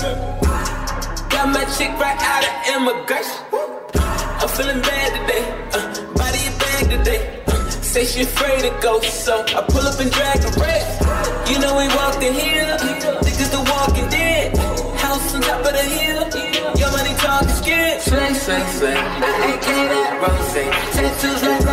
Got my chick right out of immigration. I'm feeling bad today. Uh, body a bag today. Uh, say she afraid to go, so I pull up and drag the rest. You know we walked in here. Niggas the walking dead. House on top of the hill. Your money talking scared. Swing, swing, swing. I ain't that rose. Tattoos like